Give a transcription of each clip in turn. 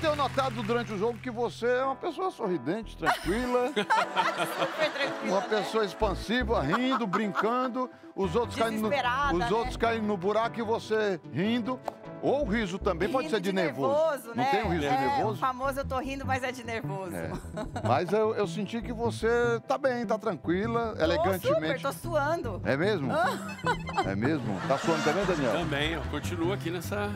tenho notado durante o jogo que você é uma pessoa sorridente, tranquila. Super tranquila, Uma né? pessoa expansiva, rindo, brincando, os outros caindo no, Desesperada, os né? outros caindo no buraco e você rindo. Ou o riso também pode Rindo ser de, nervoso. nervoso, Não né? tem um riso é, de O nervoso? famoso eu tô rindo, mas é de nervoso. É. Mas eu, eu senti que você tá bem, tá tranquila, Tô elegantemente. super, tô suando. É mesmo? é mesmo? Tá suando também, Daniel? Também, eu continuo aqui nessa.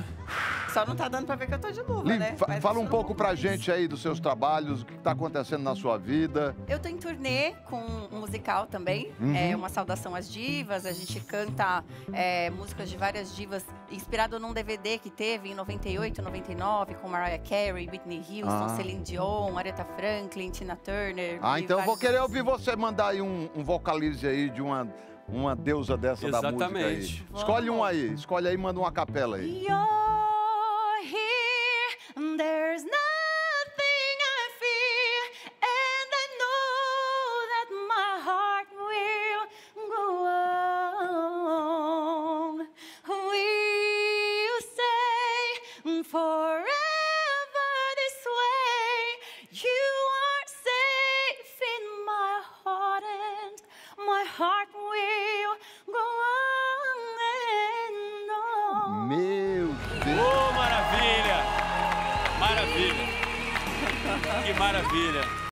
Só não tá dando pra ver que eu tô de luva, Li, né? fa- Mas fala um pouco pra gente aí dos seus trabalhos, o que tá acontecendo na sua vida. Eu tô em turnê com um musical também, Uhum. é uma saudação às divas. A gente canta é, músicas de várias divas, inspirado num DVD que teve em 98, 99, com Mariah Carey, Whitney Houston, Ah. Celine Dion, Aretha Franklin, Tina Turner. Ah, então eu vou querer ouvir você mandar aí um, um vocalize aí de uma, uma deusa dessa da música aí. Exatamente. Escolhe um aí, escolhe aí e manda uma capela aí. You're forever this way. You are safe in my heart, and my heart will go on and on. Meu Ô, Deus! maravilha! Maravilha! Que maravilha!